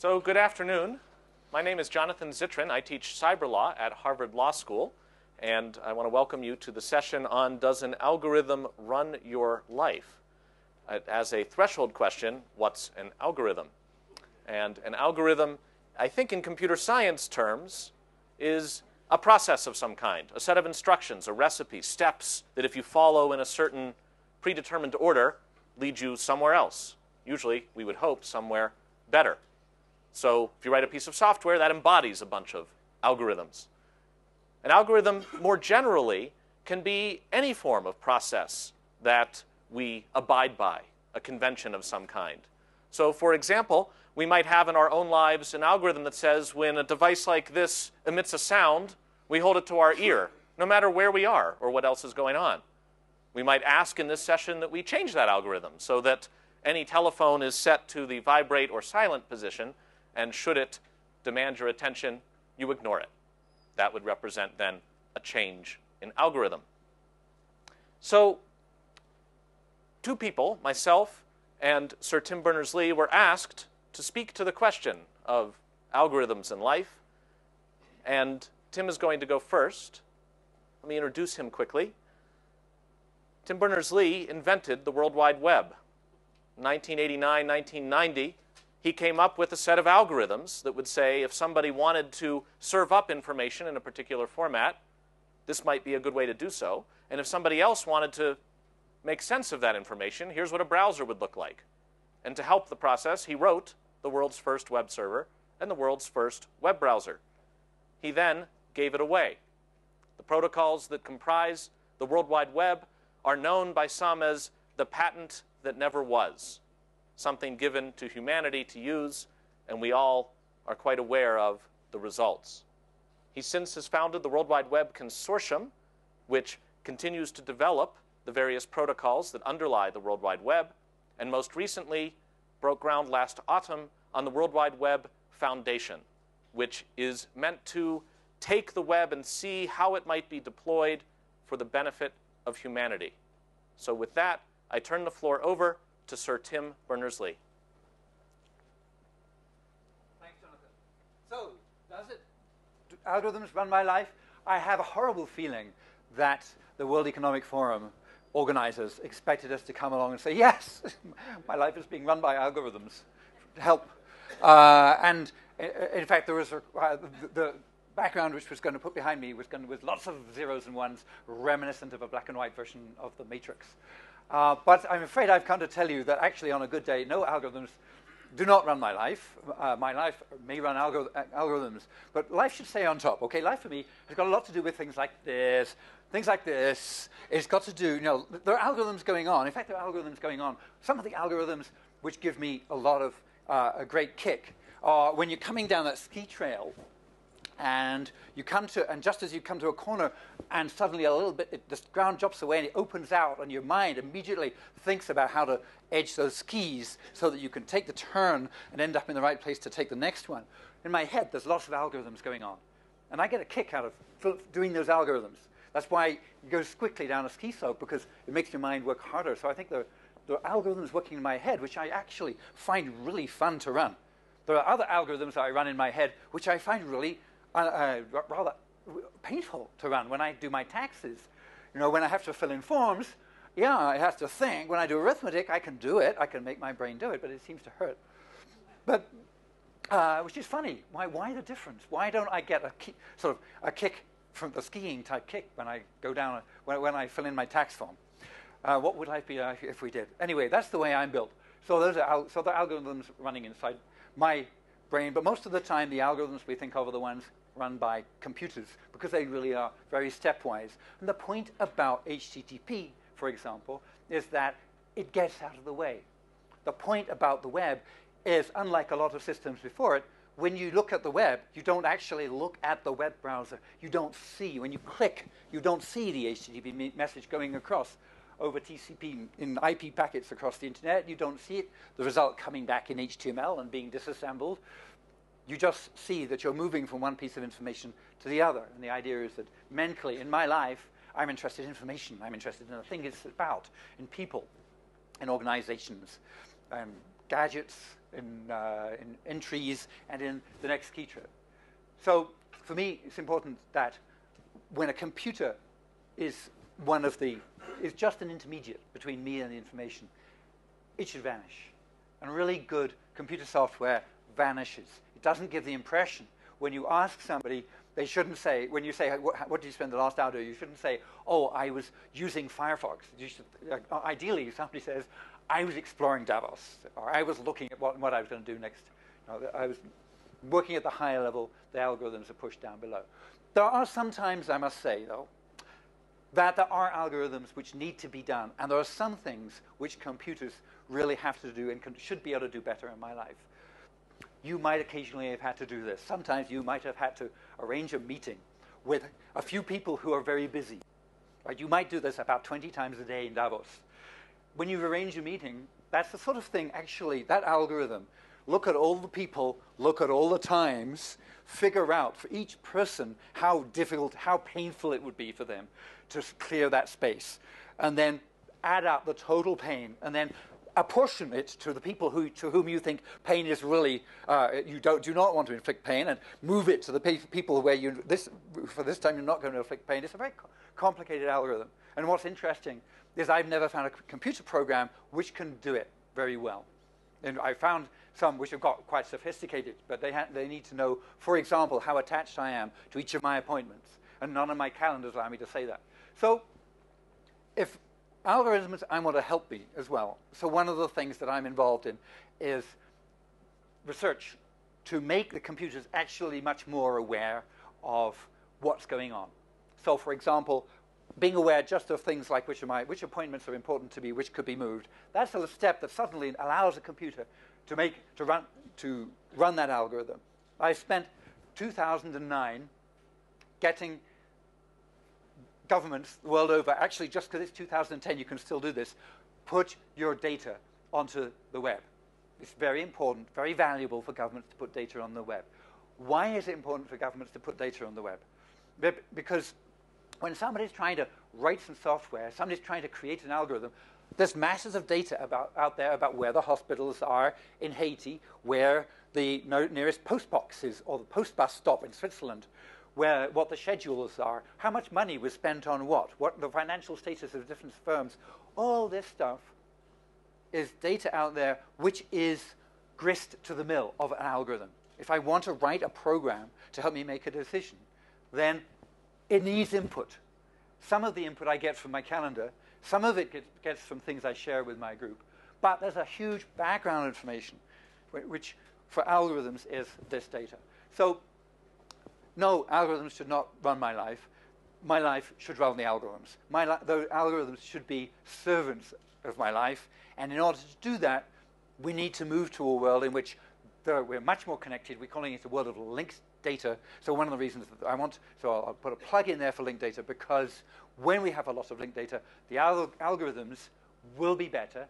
So, good afternoon. My name is Jonathan Zittrain. I teach cyber law at Harvard Law School, and I want to welcome you to the session on Does an algorithm run your life? As a threshold question, what's an algorithm? And an algorithm, I think in computer science terms, is a process of some kind, a set of instructions, a recipe, steps that if you follow in a certain predetermined order, lead you somewhere else. Usually, we would hope, somewhere better. So if you write a piece of software, that embodies a bunch of algorithms. An algorithm, more generally, can be any form of process that we abide by, a convention of some kind. So, for example, we might have in our own lives an algorithm that says when a device like this emits a sound, we hold it to our ear, no matter where we are or what else is going on. We might ask in this session that we change that algorithm so that any telephone is set to the vibrate or silent position, and should it demand your attention, you ignore it. That would represent then a change in algorithm. So, two people, myself and Sir Tim Berners-Lee, were asked to speak to the question of algorithms in life. And Tim is going to go first. Let me introduce him quickly. Tim Berners-Lee invented the World Wide Web. 1989, 1990, he came up with a set of algorithms that would say if somebody wanted to serve up information in a particular format, this might be a good way to do so. And if somebody else wanted to make sense of that information, here's what a browser would look like. And to help the process, he wrote the world's first web server and the world's first web browser. He then gave it away. The protocols that comprise the World Wide Web are known by some as the patent that never was, something given to humanity to use, and we all are quite aware of the results. He since has founded the World Wide Web Consortium, which continues to develop the various protocols that underlie the World Wide Web, and most recently broke ground last autumn on the World Wide Web Foundation, which is meant to take the web and see how it might be deployed for the benefit of humanity. So with that, I turn the floor over to Sir Tim Berners-Lee. Thanks, Jonathan. So, does it? Algorithms run my life? I have a horrible feeling that the World Economic Forum organizers expected us to come along and say, yes, my life is being run by algorithms. Help. Uh, and in fact, there was a, uh, the, the, background which was going to put behind me was going to, with lots of zeros and ones, reminiscent of a black and white version of the Matrix. Uh, but I'm afraid I've come to tell you that actually on a good day, no algorithms do not run my life. Uh, my life may run algor algorithms, but life should stay on top. Okay, life for me has got a lot to do with things like this, things like this. It's got to do, you know, there are algorithms going on. In fact, there are algorithms going on. Some of the algorithms which give me a lot of uh, a great kick are when you're coming down that ski trail and you come to, and just as you come to a corner, and suddenly a little bit, it, the ground drops away and it opens out, and your mind immediately thinks about how to edge those skis so that you can take the turn and end up in the right place to take the next one. In my head, there's lots of algorithms going on, and I get a kick out of doing those algorithms. That's why you go quickly down a ski slope because it makes your mind work harder. So I think there, there are algorithms working in my head which I actually find really fun to run. There are other algorithms that I run in my head which I find really uh, uh, rather painful to run when I do my taxes. You know, when I have to fill in forms, yeah, I have to think. When I do arithmetic, I can do it. I can make my brain do it, but it seems to hurt. But, uh, which is funny. Why, why the difference? Why don't I get a sort of a kick from the skiing type kick when I go down, a, when, when I fill in my tax form? Uh, what would life be like if we did? Anyway, that's the way I'm built. So those are so the algorithms running inside my brain, but most of the time the algorithms we think of are the ones run by computers because they really are very stepwise. And the point about HTTP, for example, is that it gets out of the way. The point about the web is, unlike a lot of systems before it, when you look at the web, you don't actually look at the web browser. You don't see, when you click, you don't see the HTTP message going across over TCP in IP packets across the internet. You don't see it, the result coming back in HTML and being disassembled. You just see that you're moving from one piece of information to the other. And the idea is that mentally, in my life, I'm interested in information. I'm interested in the thing it's about, in people, in organizations, and gadgets, in, uh, in entries, and in the next key trip. So for me, it's important that when a computer is one of the, is just an intermediate between me and the information, it should vanish. And really good computer software vanishes. It doesn't give the impression when you ask somebody, they shouldn't say, when you say, what, did you spend the last hour doing? You shouldn't say, oh, I was using Firefox. Should, uh, ideally, somebody says, I was exploring Davos, or I was looking at what, what I was going to do next. You know, I was working at the higher level, the algorithms are pushed down below. There are sometimes, I must say, though, that there are algorithms which need to be done, and there are some things which computers really have to do and can, should be able to do better in my life. You might occasionally have had to do this. Sometimes you might have had to arrange a meeting with a few people who are very busy. Right? You might do this about 20 times a day in Davos. When you arrange a meeting, that's the sort of thing, actually, that algorithm, look at all the people, look at all the times, figure out for each person how difficult, how painful it would be for them to clear that space, and then add up the total pain, and then apportion it to the people who, to whom you think pain is really, uh, you don't, do not want to inflict pain, and move it to the pe people where you, this, for this time you're not going to inflict pain. It's a very co complicated algorithm. And what's interesting is I've never found a computer program which can do it very well. And I found some which have got quite sophisticated, but they, they need to know, for example, how attached I am to each of my appointments. And none of my calendars allow me to say that. So if algorithms, I want to help me as well. So one of the things that I'm involved in is research to make the computers actually much more aware of what's going on. So for example, being aware just of things like which, my, which appointments are important to me, which could be moved, that's a step that suddenly allows a computer to, make, to, run, to run that algorithm. I spent 2009 getting governments the world over, actually just because it's 2010, you can still do this, put your data onto the web. It's very important, very valuable for governments to put data on the web. Why is it important for governments to put data on the web? Because when somebody's trying to write some software, somebody's trying to create an algorithm, there's masses of data about, out there about where the hospitals are in Haiti, where the nearest post box is, or the post bus stop in Switzerland, where, what the schedules are, how much money was spent on what, what the financial status of different firms. All this stuff is data out there which is grist to the mill of an algorithm. If I want to write a program to help me make a decision, then it needs input. Some of the input I get from my calendar, some of it gets, from things I share with my group. But there's a huge background information, which for algorithms is this data. So no, algorithms should not run my life. My life should run the algorithms. My the algorithms should be servants of my life. And in order to do that, we need to move to a world in which we're much more connected. We're calling it the world of linked data. So one of the reasons that I want, so I'll, I'll put a plug in there for linked data because when we have a lot of linked data, the al algorithms will be better,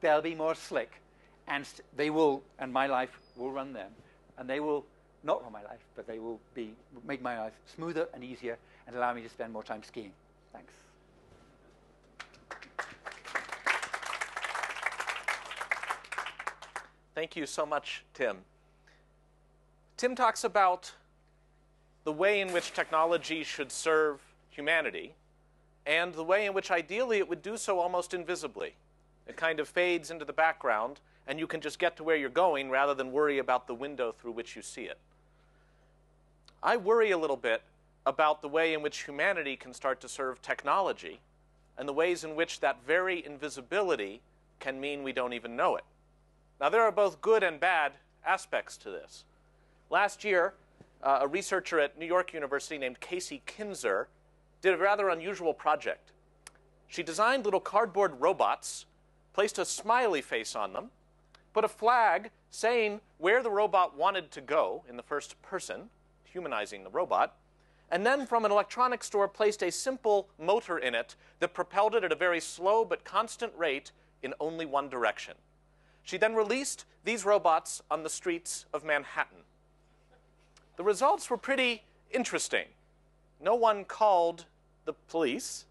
they'll be more slick, and they will, and my life will run them, and they will not run my life, but they will be, make my life smoother and easier and allow me to spend more time skiing. Thanks. Thank you so much, Tim. Tim talks about the way in which technology should serve humanity and the way in which ideally it would do so almost invisibly. It kind of fades into the background and you can just get to where you're going rather than worry about the window through which you see it. I worry a little bit about the way in which humanity can start to serve technology and the ways in which that very invisibility can mean we don't even know it. Now, there are both good and bad aspects to this. Last year, uh, a researcher at New York University named Kacie Kinzer did a rather unusual project. She designed little cardboard robots, placed a smiley face on them, put a flag saying where the robot wanted to go in the first person, humanizing the robot, and then from an electronics store placed a simple motor in it that propelled it at a very slow but constant rate in only one direction. She then released these robots on the streets of Manhattan. The results were pretty interesting. No one called the police.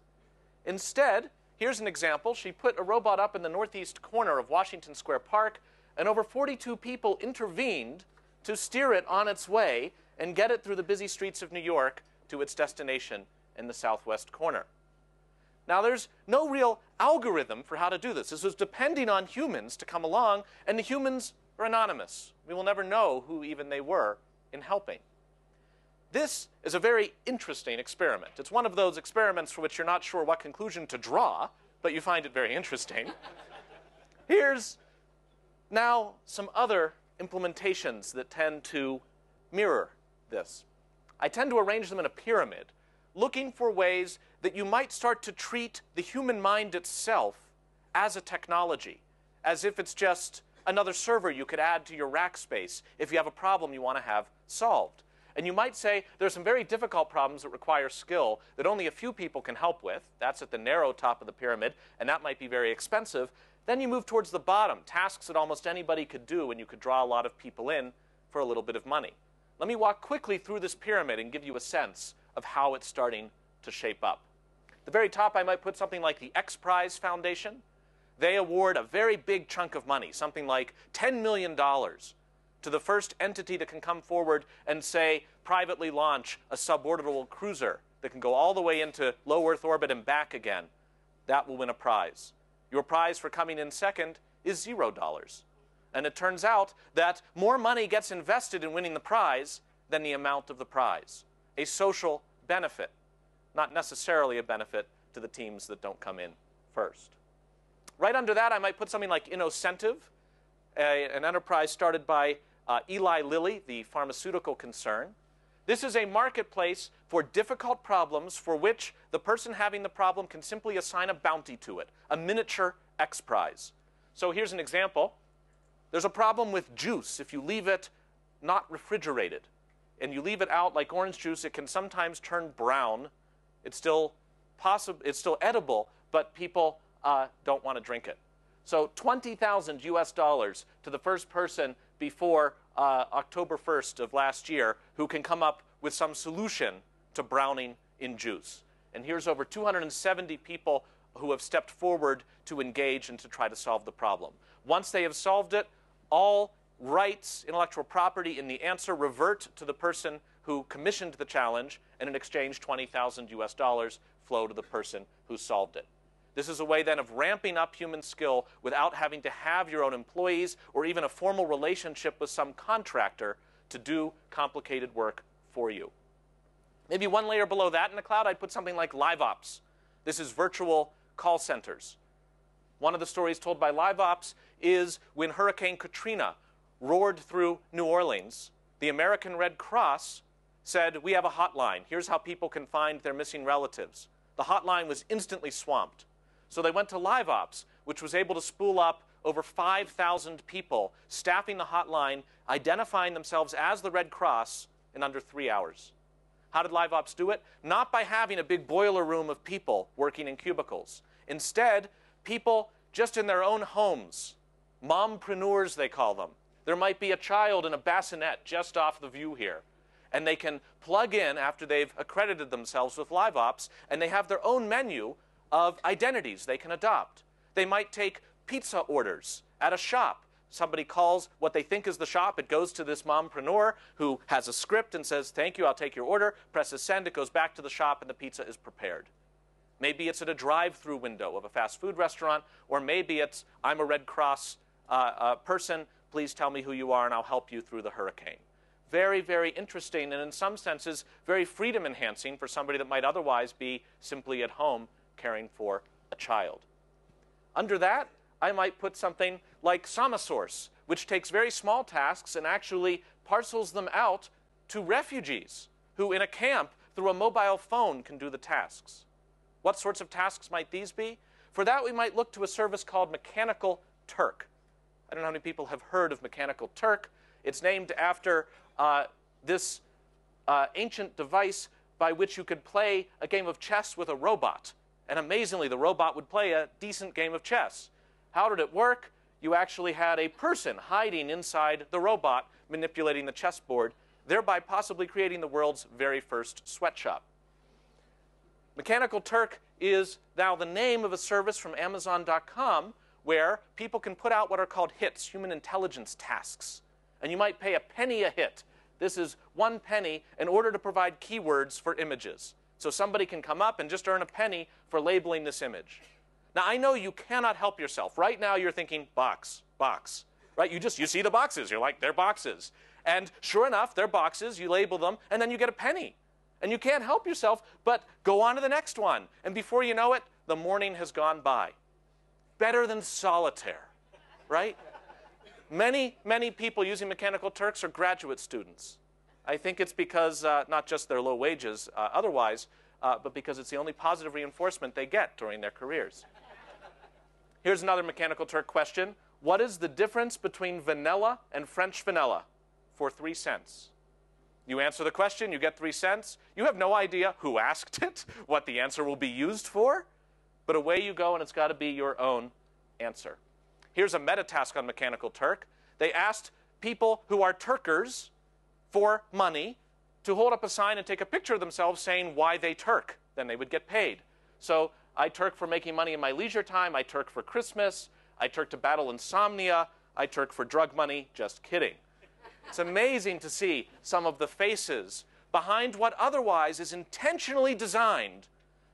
Instead, here's an example. She put a robot up in the northeast corner of Washington Square Park, and over 42 people intervened to steer it on its way and get it through the busy streets of New York to its destination in the southwest corner. Now, there's no real algorithm for how to do this. This was depending on humans to come along, and the humans are anonymous. We will never know who even they were in helping. This is a very interesting experiment. It's one of those experiments for which you're not sure what conclusion to draw, but you find it very interesting. Here's now some other implementations that tend to mirror this. I tend to arrange them in a pyramid, looking for ways that you might start to treat the human mind itself as a technology, as if it's just another server you could add to your rack space if you have a problem you want to have solved. And you might say there's some very difficult problems that require skill that only a few people can help with. That's at the narrow top of the pyramid, and that might be very expensive. Then you move towards the bottom, tasks that almost anybody could do, and you could draw a lot of people in for a little bit of money. Let me walk quickly through this pyramid and give you a sense of how it's starting to shape up. The very top, I might put something like the X Prize Foundation. They award a very big chunk of money, something like $10 million, to the first entity that can come forward and say, privately launch a suborbital cruiser that can go all the way into low Earth orbit and back again. That will win a prize. Your prize for coming in second is zero dollars. And it turns out that more money gets invested in winning the prize than the amount of the prize. A social benefit, not necessarily a benefit to the teams that don't come in first. Right under that, I might put something like InnoCentive, a, an enterprise started by uh, Eli Lilly, the pharmaceutical concern. This is a marketplace for difficult problems for which the person having the problem can simply assign a bounty to it, a miniature X prize. So here's an example. There's a problem with juice. If you leave it not refrigerated and you leave it out like orange juice, it can sometimes turn brown. It's still possible, it's still edible, but people uh, don't want to drink it. So 20,000 US dollars to the first person before uh, October 1st of last year who can come up with some solution to browning in juice. And here's over 270 people who have stepped forward to engage and to try to solve the problem. Once they have solved it, all rights, intellectual property in the answer revert to the person who commissioned the challenge, and in exchange, 20,000 US dollars flow to the person who solved it. This is a way then of ramping up human skill without having to have your own employees or even a formal relationship with some contractor to do complicated work for you. Maybe one layer below that in the cloud, I'd put something like LiveOps. This is virtual call centers. One of the stories told by LiveOps is when Hurricane Katrina roared through New Orleans, the American Red Cross said, We have a hotline. Here's how people can find their missing relatives. The hotline was instantly swamped. So they went to LiveOps, which was able to spool up over 5,000 people, staffing the hotline, identifying themselves as the Red Cross in under three hours. How did LiveOps do it? Not by having a big boiler room of people working in cubicles. Instead, people just in their own homes, mompreneurs they call them. There might be a child in a bassinet just off the view here. And they can plug in after they've accredited themselves with LiveOps, and they have their own menu of identities they can adopt. They might take pizza orders at a shop. Somebody calls what they think is the shop. It goes to this mompreneur who has a script and says, Thank you, I'll take your order. Presses send, it goes back to the shop, and the pizza is prepared. Maybe it's at a drive through window of a fast food restaurant, or maybe it's, I'm a Red Cross uh, uh, person, please tell me who you are, and I'll help you through the hurricane. Very, very interesting, and in some senses, very freedom enhancing for somebody that might otherwise be simply at home caring for a child. Under that, I might put something like Samasource, which takes very small tasks and actually parcels them out to refugees who, in a camp, through a mobile phone, can do the tasks. What sorts of tasks might these be? For that, we might look to a service called Mechanical Turk. I don't know how many people have heard of Mechanical Turk. It's named after uh, this uh, ancient device by which you could play a game of chess with a robot. And amazingly, the robot would play a decent game of chess. How did it work? You actually had a person hiding inside the robot manipulating the chessboard, thereby possibly creating the world's very first sweatshop. Mechanical Turk is now the name of a service from Amazon.com where people can put out what are called hits, human intelligence tasks. And you might pay a penny a hit. This is one penny in order to provide keywords for images. So somebody can come up and just earn a penny for labeling this image. Now I know you cannot help yourself. Right now you're thinking box, box. Right? You just you see the boxes. You're like, they're boxes. And sure enough, they're boxes, you label them, and then you get a penny. And you can't help yourself but go on to the next one. And before you know it, the morning has gone by. Better than solitaire, right? Many, many people using Mechanical Turks are graduate students. I think it's because uh, not just their low wages uh, otherwise, uh, but because it's the only positive reinforcement they get during their careers. Here's another Mechanical Turk question. What is the difference between vanilla and French vanilla for three cents? You answer the question, you get three cents. You have no idea who asked it, what the answer will be used for, but away you go and it's got to be your own answer. Here's a meta task on Mechanical Turk. They asked people who are Turkers for money to hold up a sign and take a picture of themselves saying why they Turk. Then they would get paid. So I Turk for making money in my leisure time. I Turk for Christmas. I Turk to battle insomnia. I Turk for drug money. Just kidding. It's amazing to see some of the faces behind what otherwise is intentionally designed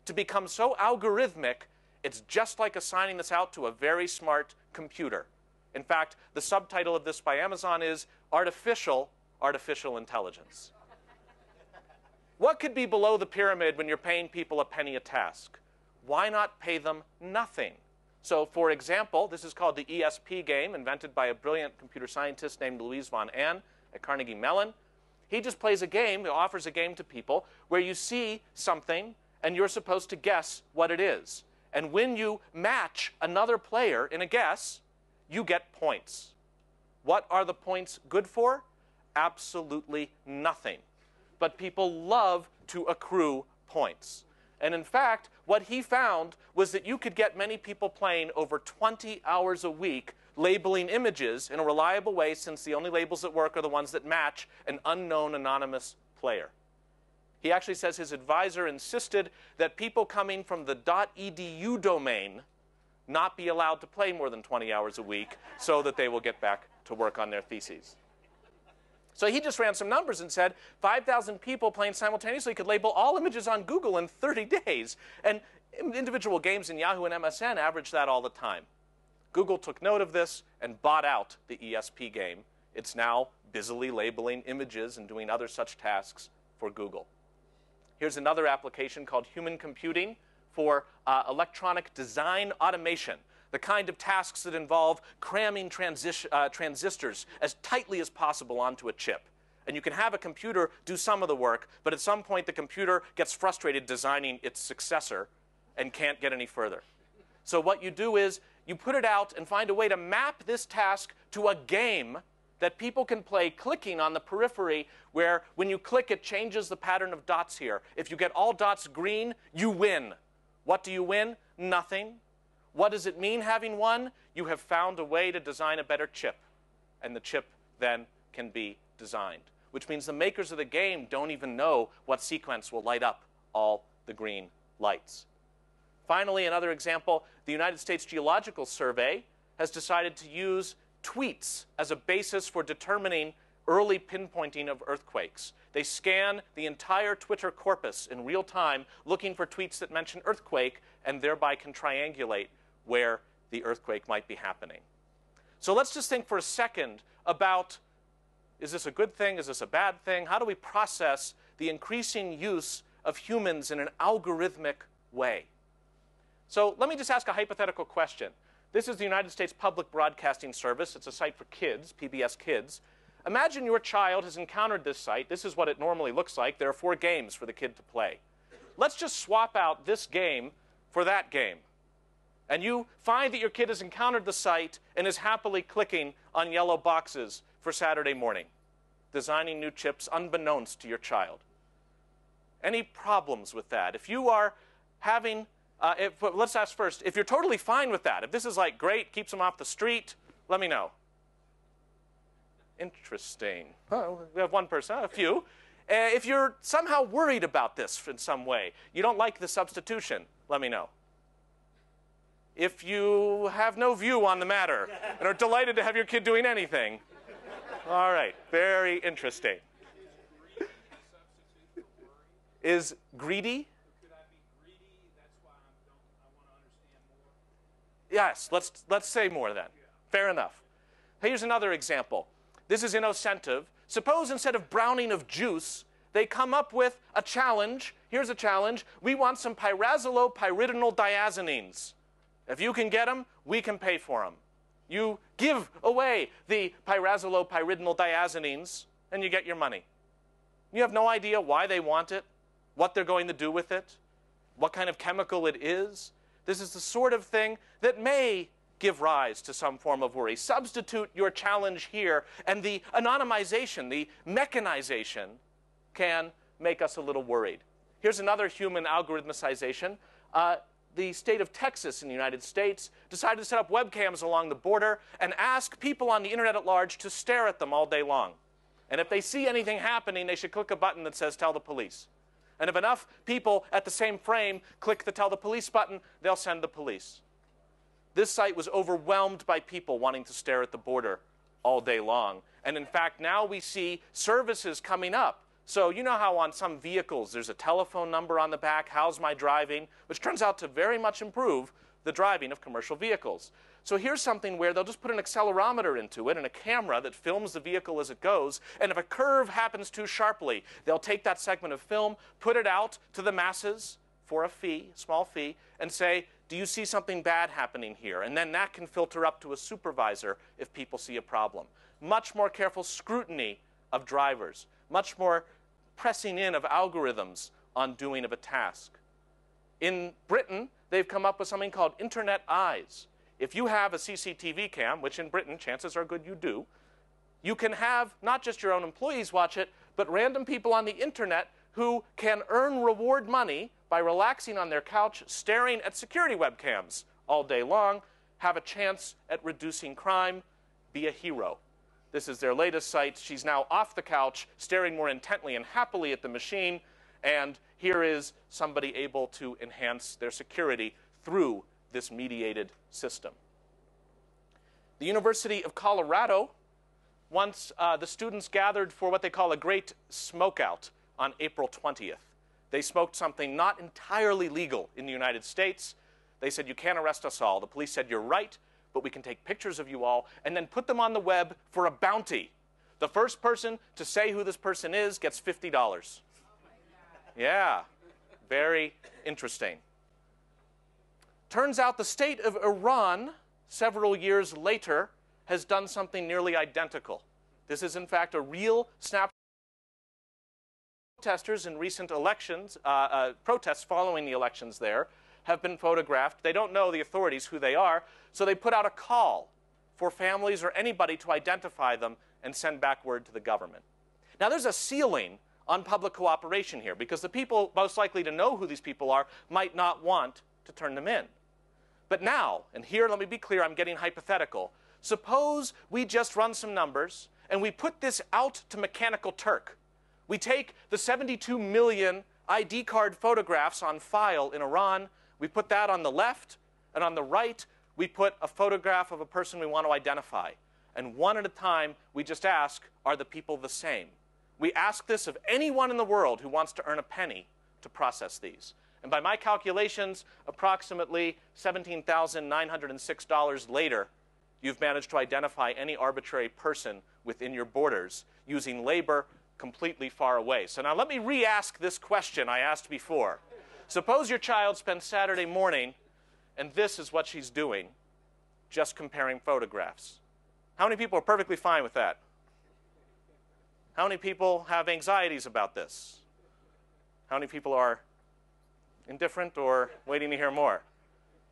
to become so algorithmic, it's just like assigning this out to a very smart computer. In fact, the subtitle of this by Amazon is Artificial Artificial Intelligence. what could be below the pyramid when you're paying people a penny a task? Why not pay them nothing? So, for example, this is called the ESP game, invented by a brilliant computer scientist named Luis von Ahn at Carnegie Mellon. He just plays a game, he offers a game to people where you see something and you're supposed to guess what it is. And when you match another player in a guess, you get points. What are the points good for? Absolutely nothing. But people love to accrue points. And in fact, what he found was that you could get many people playing over 20 hours a week labeling images in a reliable way since the only labels that work are the ones that match an unknown anonymous player. He actually says his advisor insisted that people coming from the .edu domain not be allowed to play more than 20 hours a week so that they will get back to work on their theses. So he just ran some numbers and said 5,000 people playing simultaneously could label all images on Google in 30 days. And individual games in Yahoo and MSN average that all the time. Google took note of this and bought out the ESP game. It's now busily labeling images and doing other such tasks for Google. Here's another application called human computing for uh, electronic design automation the kind of tasks that involve cramming uh, transistors as tightly as possible onto a chip. And you can have a computer do some of the work, but at some point the computer gets frustrated designing its successor and can't get any further. So what you do is you put it out and find a way to map this task to a game that people can play clicking on the periphery where when you click it changes the pattern of dots here. If you get all dots green, you win. What do you win? Nothing. What does it mean having won? You have found a way to design a better chip, and the chip then can be designed, which means the makers of the game don't even know what sequence will light up all the green lights. Finally, another example, the United States Geological Survey has decided to use tweets as a basis for determining early pinpointing of earthquakes. They scan the entire Twitter corpus in real time, looking for tweets that mention earthquake, and thereby can triangulate where the earthquake might be happening. So let's just think for a second about is this a good thing? Is this a bad thing? How do we process the increasing use of humans in an algorithmic way? So let me just ask a hypothetical question. This is the United States Public Broadcasting Service. It's a site for kids, PBS Kids. Imagine your child has encountered this site. This is what it normally looks like. There are four games for the kid to play. Let's just swap out this game for that game and you find that your kid has encountered the site and is happily clicking on yellow boxes for Saturday morning, designing new chips unbeknownst to your child. Any problems with that? If you are having, uh, if, let's ask first, if you're totally fine with that, if this is like great, keeps them off the street, let me know. Interesting. Oh, we have one person, a few. Uh, if you're somehow worried about this in some way, you don't like the substitution, let me know. if you have no view on the matter and are delighted to have your kid doing anything. All right, very interesting. Is greedy? Yes, let's, let's say more then. Fair enough. Here's another example. This is InnoCentive. Suppose instead of browning of juice, they come up with a challenge. Here's a challenge. We want some pyrazolo-pyridinal diazonines. If you can get them, we can pay for them. You give away the pyrazolo-pyridinal diazonines, and you get your money. You have no idea why they want it, what they're going to do with it, what kind of chemical it is. This is the sort of thing that may give rise to some form of worry. Substitute your challenge here, and the anonymization, the mechanization, can make us a little worried. Here's another human algorithmicization. Uh, the state of Texas in the United States decided to set up webcams along the border and ask people on the internet at large to stare at them all day long. And if they see anything happening, they should click a button that says tell the police. And if enough people at the same frame click the tell the police button, they'll send the police. This site was overwhelmed by people wanting to stare at the border all day long. And in fact, now we see services coming up. So, you know how on some vehicles there's a telephone number on the back, how's my driving, which turns out to very much improve the driving of commercial vehicles. So here's something where they'll just put an accelerometer into it and a camera that films the vehicle as it goes. And if a curve happens too sharply, they'll take that segment of film, put it out to the masses for a fee, small fee, and say, do you see something bad happening here? And then that can filter up to a supervisor if people see a problem. Much more careful scrutiny of drivers, much more pressing in of algorithms on doing of a task. In Britain, they've come up with something called Internet Eyes. If you have a CCTV cam, which in Britain chances are good you do, you can have not just your own employees watch it, but random people on the internet who can earn reward money by relaxing on their couch, staring at security webcams all day long, have a chance at reducing crime, be a hero. This is their latest site. She's now off the couch, staring more intently and happily at the machine, and here is somebody able to enhance their security through this mediated system. The University of Colorado, once uh, the students gathered for what they call a great smokeout on April 20th. They smoked something not entirely legal in the United States. They said, You can't arrest us all. The police said, You're right, but we can take pictures of you all and then put them on the web for a bounty. The first person to say who this person is gets $50. Oh yeah, very interesting. Turns out the state of Iran, several years later, has done something nearly identical. This is, in fact, a real snapshot. Protesters in recent elections, uh, uh, protests following the elections there, have been photographed. They don't know the authorities who they are, so they put out a call for families or anybody to identify them and send back word to the government. Now, there's a ceiling on public cooperation here because the people most likely to know who these people are might not want to turn them in. But now, and here let me be clear, I'm getting hypothetical. Suppose we just run some numbers and we put this out to Mechanical Turk. We take the 72 million ID card photographs on file in Iran, we put that on the left, and on the right, we put a photograph of a person we want to identify. And one at a time, we just ask, are the people the same? We ask this of anyone in the world who wants to earn a penny to process these. And by my calculations, approximately $17,906 later, you've managed to identify any arbitrary person within your borders using labor completely far away. So now let me re ask this question I asked before. Suppose your child spends Saturday morning and this is what she's doing, just comparing photographs. How many people are perfectly fine with that? How many people have anxieties about this? How many people are indifferent or waiting to hear more?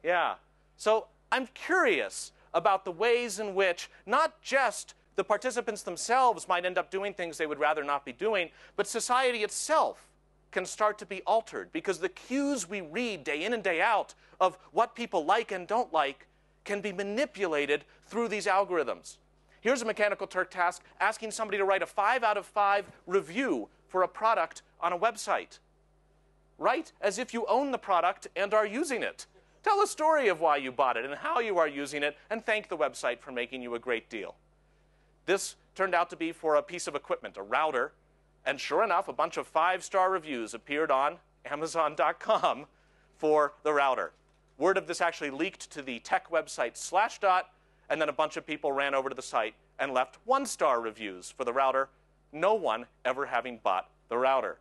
Yeah. So I'm curious about the ways in which not just the participants themselves might end up doing things they would rather not be doing, but society itself can start to be altered because the cues we read day in and day out of what people like and don't like can be manipulated through these algorithms. Here's a Mechanical Turk task asking somebody to write a 5 out of 5 review for a product on a website. Write as if you own the product and are using it. Tell a story of why you bought it and how you are using it, and thank the website for making you a great deal. This turned out to be for a piece of equipment, a router, and sure enough, a bunch of five star reviews appeared on Amazon.com for the router. Word of this actually leaked to the tech website Slashdot, and then a bunch of people ran over to the site and left one star reviews for the router, no one ever having bought the router.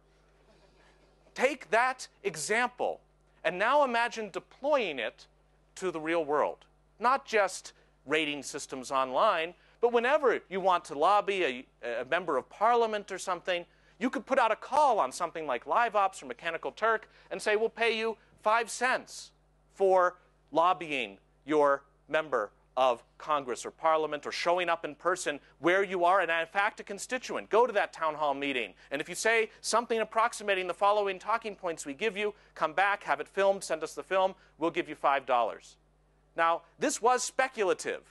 Take that example and now imagine deploying it to the real world. Not just rating systems online, but whenever you want to lobby a, a, member of parliament or something, you could put out a call on something like LiveOps or Mechanical Turk and say, we'll pay you five cents for lobbying your member of Congress or Parliament or showing up in person where you are and in fact a constituent. Go to that town hall meeting. And if you say something approximating the following talking points we give you, come back, have it filmed, send us the film, we'll give you $5. Now, this was speculative.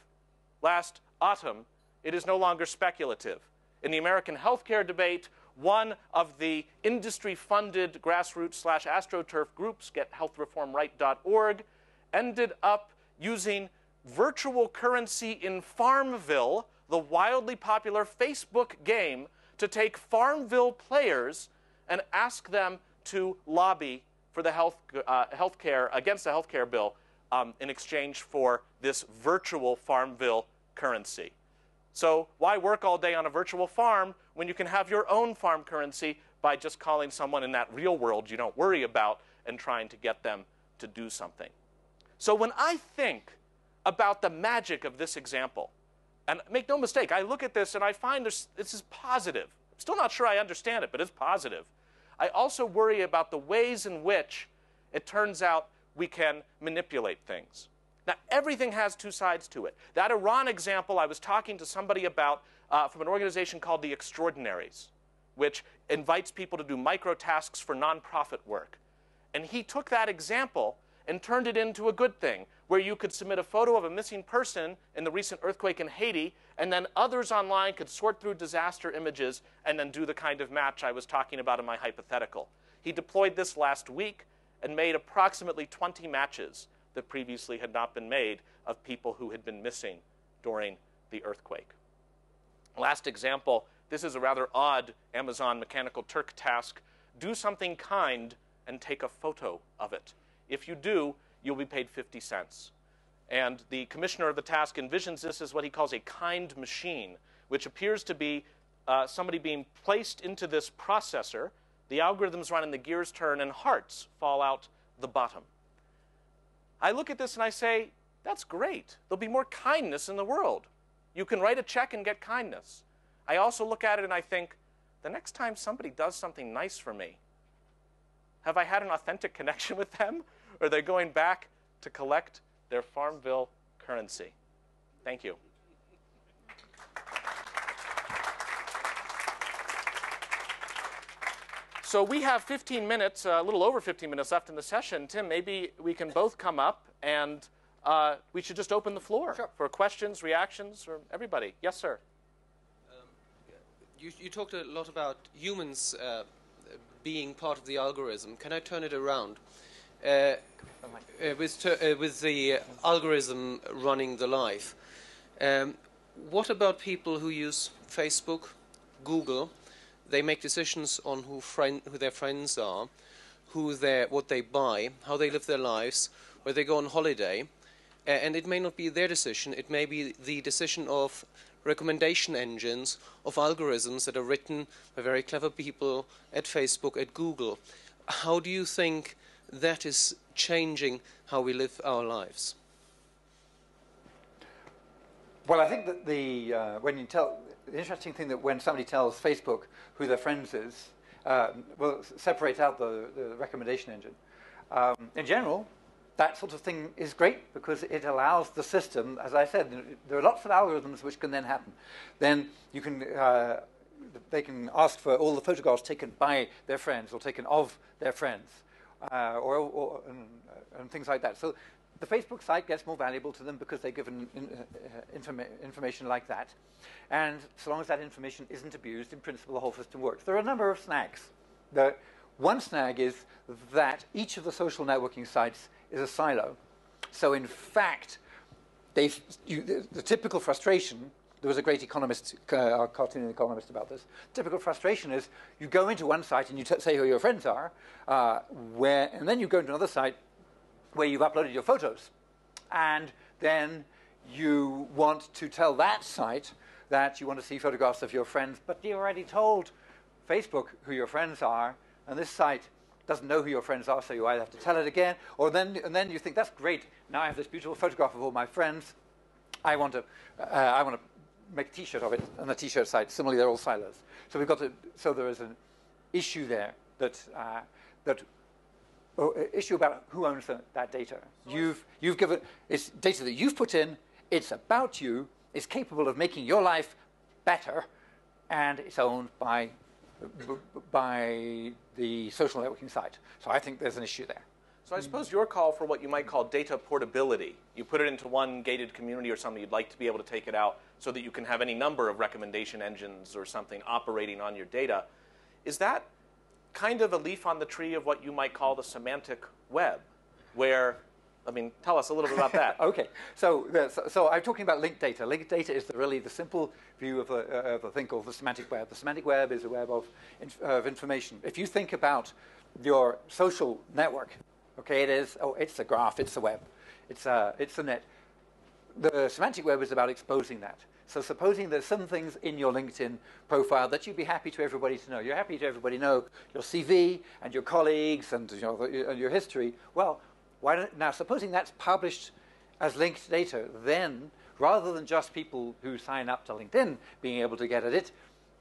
Last autumn, it is no longer speculative. In the American healthcare debate, one of the industry-funded grassroots slash astroturf groups, gethealthreformright.org, ended up using virtual currency in Farmville, the wildly popular Facebook game, to take Farmville players and ask them to lobby for the health uh, healthcare against the healthcare bill um, in exchange for this virtual Farmville currency. So why work all day on a virtual farm when you can have your own farm currency by just calling someone in that real world you don't worry about and trying to get them to do something? So when I think about the magic of this example. And make no mistake, I look at this and I find this, is positive. I'm still not sure I understand it, but it's positive. I also worry about the ways in which it turns out we can manipulate things. Now, everything has two sides to it. That Iran example I was talking to somebody about uh, from an organization called The Extraordinaries, which invites people to do micro tasks for nonprofit work. And he took that example and turned it into a good thing, where you could submit a photo of a missing person in the recent earthquake in Haiti, and then others online could sort through disaster images and then do the kind of match I was talking about in my hypothetical. He deployed this last week and made approximately 20 matches that previously had not been made of people who had been missing during the earthquake. Last example this is a rather odd Amazon Mechanical Turk task. Do something kind and take a photo of it. If you do, you'll be paid 50 cents. And the commissioner of the task envisions this as what he calls a kind machine, which appears to be uh, somebody being placed into this processor. The algorithms run and the gears turn, and hearts fall out the bottom. I look at this and I say, that's great. There'll be more kindness in the world. You can write a check and get kindness. I also look at it and I think, the next time somebody does something nice for me, have I had an authentic connection with them? Or they're they going back to collect their Farmville currency? Thank you. So we have 15 minutes, uh, a little over 15 minutes left in the session. Tim, maybe we can both come up and uh, we should just open the floor sure. for questions, reactions from everybody. Yes, sir. Um, you, you, talked a lot about humans uh, being part of the algorithm. Can I turn it around? Uh, uh, with, uh, the algorithm running the life, um, what about people who use Facebook, Google? They make decisions on who, friend, who their friends are, who what they buy, how they live their lives, where they go on holiday. Uh, and it may not be their decision, it may be the decision of recommendation engines of algorithms that are written by very clever people at Facebook, at Google. How do you think that is changing how we live our lives? Well, I think that the uh, when you tell the interesting thing that when somebody tells Facebook who their friends is, uh, well, separate out the, the recommendation engine. Um, in general, that sort of thing is great because it allows the system, as I said, there are lots of algorithms which can then happen. Then you can, uh, they can ask for all the photographs taken by their friends or taken of their friends uh, or, or and, uh, and, things like that. So the Facebook site gets more valuable to them because they're given in, uh, informa information like that. And so long as that information isn't abused, in principle, the whole system works. There are a number of snags. The one snag is that each of the social networking sites is a silo. So in fact, they you, the, the, typical frustration. There was a great economist, uh, cartoon economist about this. Typical frustration is you go into one site and you say who your friends are, uh, where, and then you go into another site where you've uploaded your photos, and then you want to tell that site that you want to see photographs of your friends, but you already told Facebook who your friends are, and this site doesn't know who your friends are, so you either have to tell it again, or then, and then you think, that's great, now I have this beautiful photograph of all my friends. I want to, uh, I want to make a T-shirt of it, and the T-shirt site, similarly, they're all silos. So we've got to, so there is an issue there that, uh, that uh, issue about who owns the, that data. You've, you've given, it's data that you've put in, it's about you, it's capable of making your life better, and it's owned by by the social networking site. So I think there's an issue there. So I suppose your call for what you might call data portability. You put it into one gated community or something, you'd like to be able to take it out so that you can have any number of recommendation engines or something operating on your data. Is that kind of a leaf on the tree of what you might call the semantic web, where I mean, tell us a little bit about that. okay, so, so, I'm talking about linked data. Linked data is the, really the simple view of a, of a thing called the semantic web. The semantic web is a web of, of information. If you think about your social network, okay, it is, oh, it's a graph, it's a web, it's a, it's a net. The semantic web is about exposing that. So supposing there's some things in your LinkedIn profile that you'd be happy to everybody to know. You're happy to everybody know your CV and your colleagues and you know, and your history. Well, why don't, now, supposing that's published as linked data, then rather than just people who sign up to LinkedIn being able to get at it,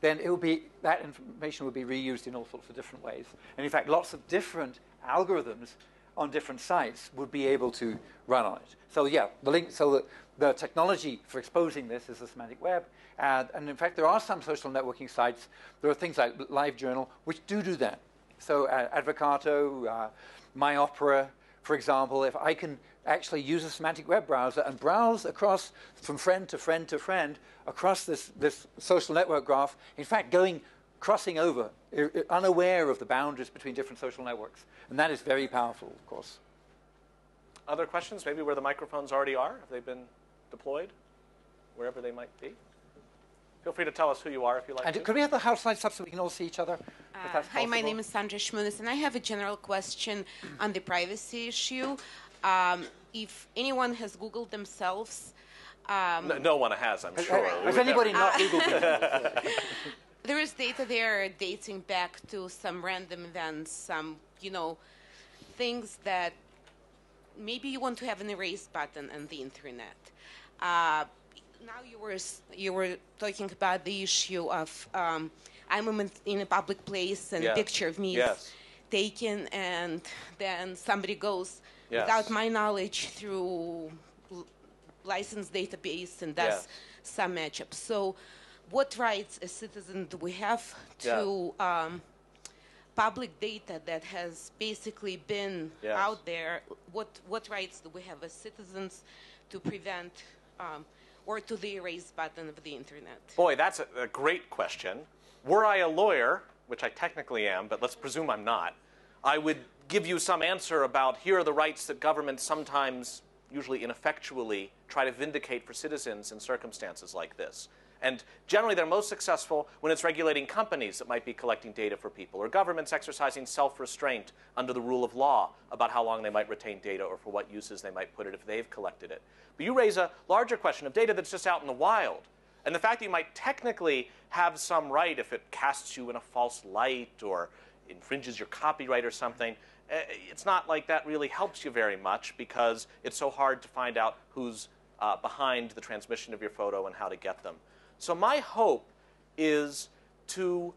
then it will be, that information will be reused in all sorts of different ways. And in fact, lots of different algorithms on different sites would be able to run on it. So yeah, the link, so the, the technology for exposing this is the semantic web. And, and in fact, there are some social networking sites. There are things like LiveJournal which do do that. So uh, Advogato, uh, MyOpera, for example, if I can actually use a semantic web browser and browse across from friend to friend to friend across this, this social network graph, in fact, going crossing over, unaware of the boundaries between different social networks. And that is very powerful, of course. Other questions, maybe where the microphones already are? Have they been deployed, wherever they might be? Feel free to tell us who you are if you like. And to. could we have the house lights up so we can all see each other? Uh, hi, my name is Sandra Schmunis, and I have a general question on the privacy issue. Um, if anyone has Googled themselves, um, no, no, one has, I'm sure. Has, anybody not Googled There is data there dating back to some random events, some, you know, things that maybe you want to have an erase button on the internet. Uh, now you were you were talking about the issue of um, I'm in a public place and a picture of me yes. is taken, and then somebody goes yes. without my knowledge through license database and does yes. some matchup. So, what rights as citizens do we have to yeah. um, public data that has basically been out there? What what rights do we have as citizens to prevent? Um, or to the erase button of the internet? Boy, that's a, a great question. Were I a lawyer, which I technically am, but let's presume I'm not, I would give you some answer about here are the rights that governments sometimes, usually ineffectually, try to vindicate for citizens in circumstances like this. And generally, they're most successful when it's regulating companies that might be collecting data for people, or governments exercising self restraint under the rule of law about how long they might retain data or for what uses they might put it if they've collected it. But you raise a larger question of data that's just out in the wild. And the fact that you might technically have some right if it casts you in a false light or infringes your copyright or something, eh, it's not like that really helps you very much because it's so hard to find out who's uh, behind the transmission of your photo and how to get them. So my hope is to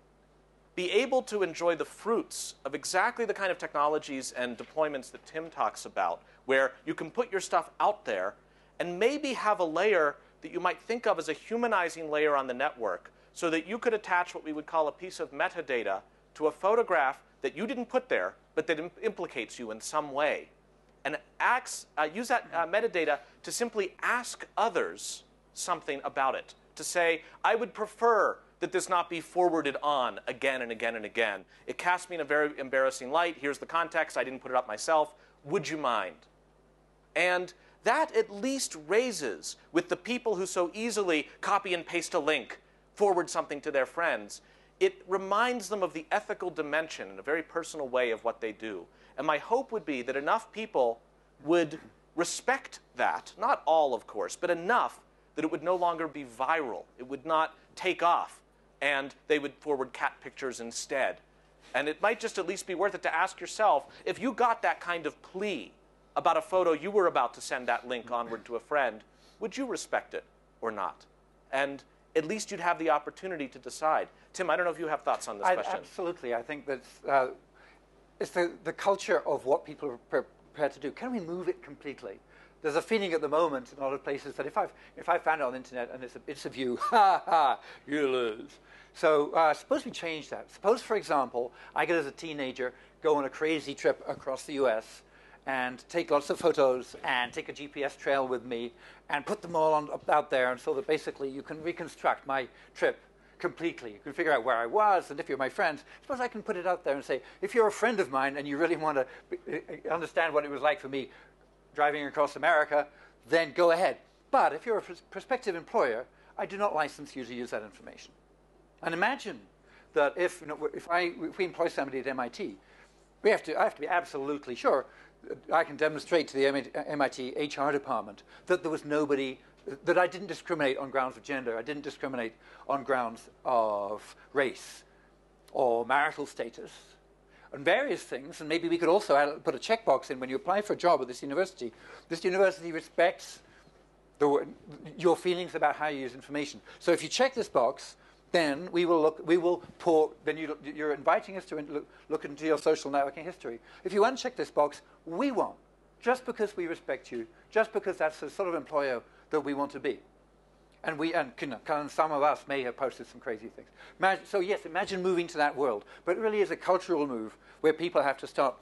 be able to enjoy the fruits of exactly the kind of technologies and deployments that Tim talks about, where you can put your stuff out there and maybe have a layer that you might think of as a humanizing layer on the network so that you could attach what we would call a piece of metadata to a photograph that you didn't put there, but that implicates you in some way. And acts, uh, use that uh, metadata to simply ask others something about it to say, I would prefer that this not be forwarded on again and again and again. It cast me in a very embarrassing light. Here's the context. I didn't put it up myself. Would you mind? And that at least raises with the people who so easily copy and paste a link, forward something to their friends, it reminds them of the ethical dimension in a very personal way of what they do. And my hope would be that enough people would respect that, not all, of course, but enough that it would no longer be viral. It would not take off, and they would forward cat pictures instead. And it might just at least be worth it to ask yourself if you got that kind of plea about a photo you were about to send that link onward to a friend, would you respect it or not? And at least you'd have the opportunity to decide. Tim, I don't know if you have thoughts on this I, question. Absolutely. I think that uh, it's the, the culture of what people are prepared to do. Can we move it completely? There's a feeling at the moment in a lot of places that if, I've, if I found it on the internet and it's a, it's a view, ha ha, you lose. So uh, suppose we change that. Suppose, for example, I get as a teenager go on a crazy trip across the US and take lots of photos and take a GPS trail with me and put them all on, out there and so that basically you can reconstruct my trip completely. You can figure out where I was and if you're my friends. Suppose I can put it out there and say, if you're a friend of mine and you really want to uh, understand what it was like for me driving across America, then go ahead. But if you're a prospective employer, I do not license you to use that information. And imagine that if, you know, if, I, if we employ somebody at MIT, we have to, I have to be absolutely sure uh, I can demonstrate to the MIT uh, HR department that there was nobody, that I didn't discriminate on grounds of gender, I didn't discriminate on grounds of race or marital status, and various things. And maybe we could also add, put a checkbox in when you apply for a job at this university. This university respects the, your feelings about how you use information. So if you check this box, then we will look, we will pour, then you, you're inviting us to look, look, into your social networking history. If you uncheck this box, we won't, just because we respect you, just because that's the sort of employer that we want to be. And we, and some of us may have posted some crazy things. Imagine, so yes, imagine moving to that world, but it really is a cultural move where people have to start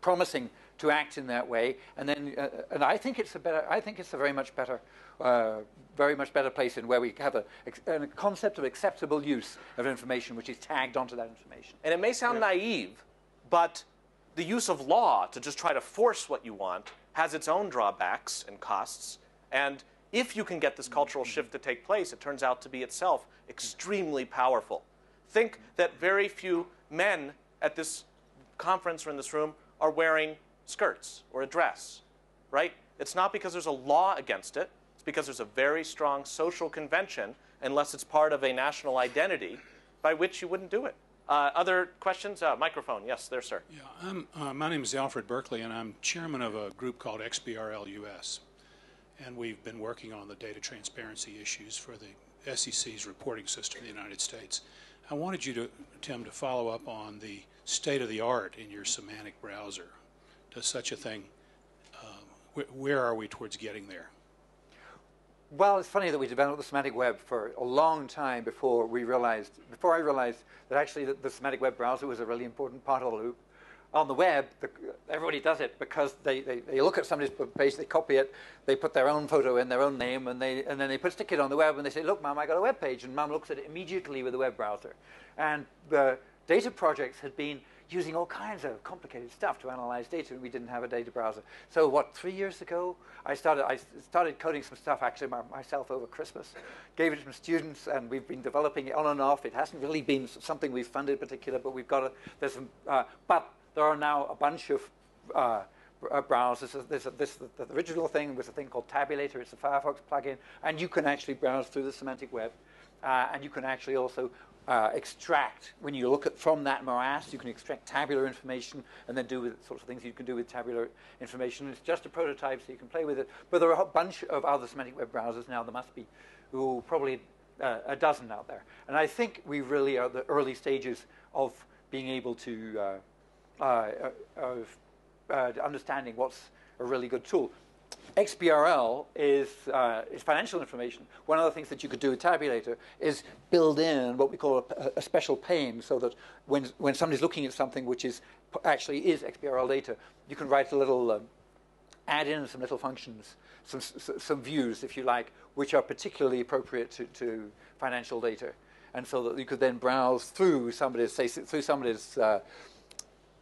promising to act in that way. And then, uh, and I think it's a better, I think it's a very much better, uh, very much better place in where we have a, a, concept of acceptable use of information which is tagged onto that information. And it may sound yeah. naive, but the use of law to just try to force what you want has its own drawbacks and costs. And if you can get this cultural shift to take place, it turns out to be itself extremely powerful. Think that very few men at this conference or in this room are wearing skirts or a dress, right? It's not because there's a law against it. It's because there's a very strong social convention, unless it's part of a national identity, by which you wouldn't do it. Uh, other questions? Uh, microphone. Yes, there, sir. Yeah, uh, my name is Alfred Berkeley, and I'm chairman of a group called XBRL US. And we've been working on the data transparency issues for the SEC's reporting system in the United States. I wanted you to, Tim, to follow up on the state of the art in your semantic browser does such a thing? Um, wh where are we towards getting there? Well, it's funny that we developed the semantic web for a long time before we realized, before I realized that actually the, the semantic web browser was a really important part of the loop. On the web, the, everybody does it because they, they, they, look at somebody's page, they copy it, they put their own photo in, their own name, and, they, and then they put stick it on the web and they say, look, mom, I got a web page. And mom looks at it immediately with the web browser. And the data projects had been using all kinds of complicated stuff to analyze data, and we didn't have a data browser. So what, three years ago, I started, I started coding some stuff actually myself over Christmas, gave it to some students, and we've been developing it on and off. It hasn't really been something we've funded particular, but we've got a, there's some, uh, but there are now a bunch of uh, uh browsers. There's, a, this, the, the original thing was a thing called Tabulator. It's a Firefox plugin, and you can actually browse through the semantic web. Uh, and you can actually also uh, extract, when you look at from that morass, you can extract tabular information and then do with sorts of things you can do with tabular information. It's just a prototype, so you can play with it. But there are a bunch of other semantic web browsers now. There must be ooh, probably uh, a dozen out there. And I think we really are the early stages of being able to, uh, uh of uh, understanding what's a really good tool. XBRL is, uh, is financial information. One of the things that you could do with Tabulator is build in what we call a, a special pane so that when, when somebody's looking at something which is actually is XBRL data, you can write a little, um, add in some little functions, some, some views, if you like, which are particularly appropriate to, to financial data. And so that you could then browse through somebody's, say, through somebody's uh,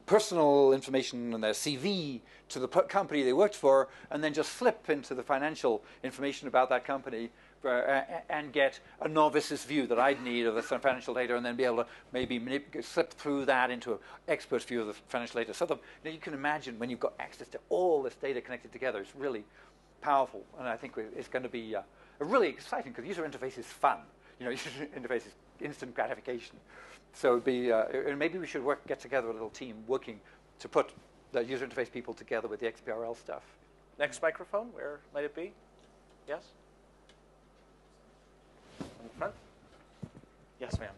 personal information and their CV to the company they worked for, and then just slip into the financial information about that company uh, and get a novice's view that I'd need of the financial data, and then be able to maybe slip through that into an expert's view of the financial data. So the, you, know, you, can imagine when you've got access to all this data connected together, it's really powerful, and I think it's going to be uh, really exciting because user interface is fun. You know, user interface is instant gratification. So it'd be, uh, maybe we should work, get together a little team working to put the user interface people together with the XBRL stuff. Next microphone, where might it be? Yes? In front? Yes, ma'am.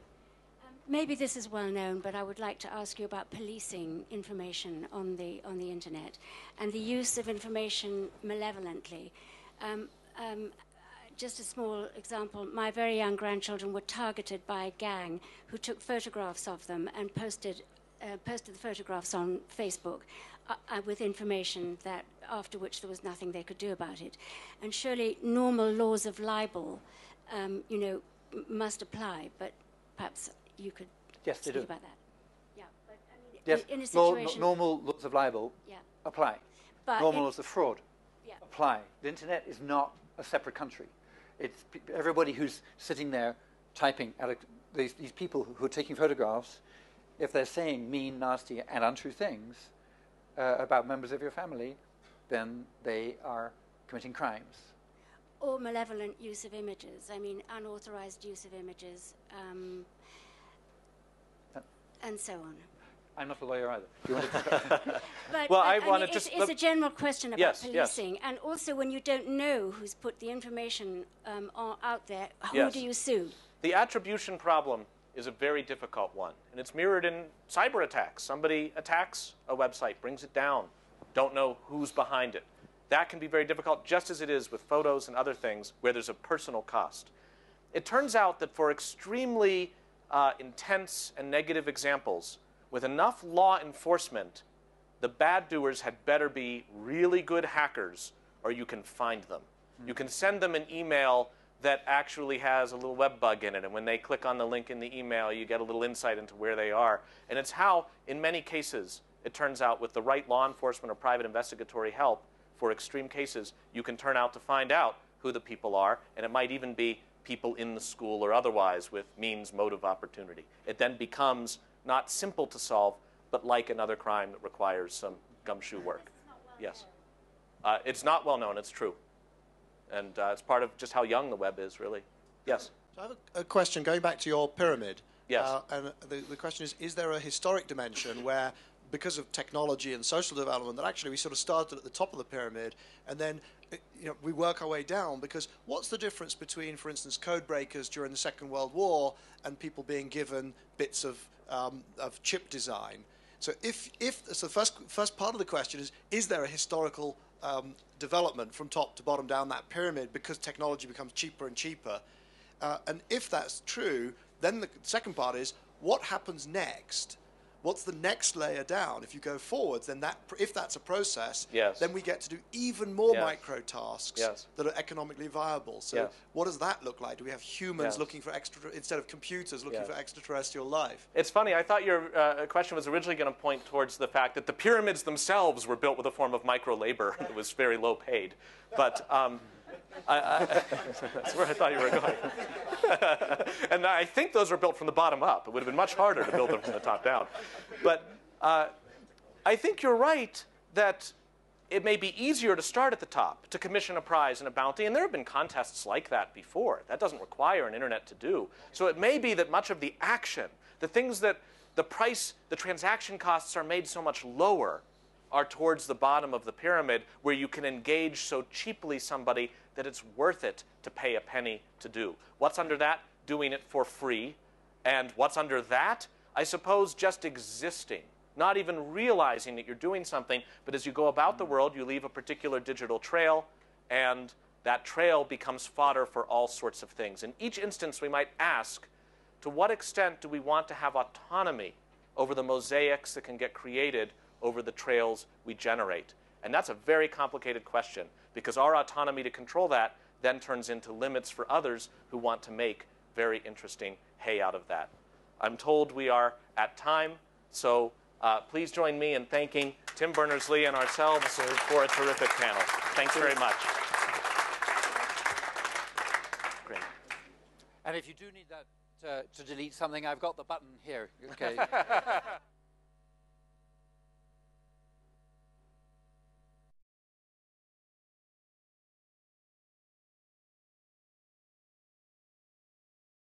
Um, maybe this is well known, but I would like to ask you about policing information on the on the internet and the use of information malevolently. Um, um, just a small example, my very young grandchildren were targeted by a gang who took photographs of them and posted, uh, posted the photographs on Facebook uh, uh, with information that after which there was nothing they could do about it. And surely normal laws of libel, um, you know, must apply, but perhaps you could yes, speak do. about that. Yeah, but I mean, yes, in, in a situation... normal laws of libel yeah. apply. But normal laws of fraud yeah. apply. The internet is not a separate country. It's everybody who's sitting there typing, a, these, these people who are taking photographs, if they're saying mean, nasty, and untrue things uh, about members of your family, then they are committing crimes. Or malevolent use of images. I mean, unauthorized use of images, um, uh, and so on. I'm not a lawyer either. but, well, I, I want to just. It's, it's, a general question about yes, policing, yes. and also when you don't know who's put the information um, out there, who yes. do you sue? The attribution problem is a very difficult one, and it's mirrored in cyber attacks. Somebody attacks a website, brings it down, don't know who's behind it. That can be very difficult, just as it is with photos and other things where there's a personal cost. It turns out that for extremely uh, intense and negative examples, with enough law enforcement, the bad doers had better be really good hackers or you can find them. You can send them an email that actually has a little web bug in it, and when they click on the link in the email, you get a little insight into where they are. And it's how, in many cases, it turns out with the right law enforcement or private investigatory help for extreme cases, you can turn out to find out who the people are, and it might even be people in the school or otherwise with means, motive, opportunity. It then becomes not simple to solve, but like another crime that requires some gumshoe work. Well yes. Uh, it's not well known, it's true. And uh, it's part of just how young the web is, really. Yes? So I have a, a question going back to your pyramid. Yes. Uh, and the, the question is Is there a historic dimension where because of technology and social development that actually we sort of started at the top of the pyramid and then you know, we work our way down because what's the difference between, for instance, code breakers during the Second World War and people being given bits of um, of chip design. So if, if so the first, first part of the question is, is there a historical um, development from top to bottom down that pyramid because technology becomes cheaper and cheaper? Uh, and if that's true, then the second part is, what happens next what's the next layer down? If you go forwards, then that if that's a process, yes. then we get to do even more yes. micro tasks yes. that are economically viable. So what does that look like? Do we have humans looking for extra instead of computers looking for extraterrestrial life? It's funny. I thought your uh, question was originally going to point towards the fact that the pyramids themselves were built with a form of micro labor that was very low paid, but. Um, I, I, that's where I thought you were going. and I think those were built from the bottom up. It would have been much harder to build them from the top down. But uh, I think you're right that it may be easier to start at the top, to commission a prize and a bounty, and there have been contests like that before. That doesn't require an internet to do. So it may be that much of the action, the things that the price, the transaction costs are made so much lower, are towards the bottom of the pyramid where you can engage so cheaply somebody that it's worth it to pay a penny to do. What's under that? Doing it for free. And what's under that? I suppose just existing, not even realizing that you're doing something, but as you go about the world, you leave a particular digital trail, and that trail becomes fodder for all sorts of things. In each instance, we might ask to what extent do we want to have autonomy over the mosaics that can get created over the trails we generate? And that's a very complicated question because our autonomy to control that then turns into limits for others who want to make very interesting hay out of that. I'm told we are at time, so uh, please join me in thanking Tim Berners-Lee and ourselves for a terrific panel. Thanks very much. Great. And if you do need that to, to delete something, I've got the button here. Okay.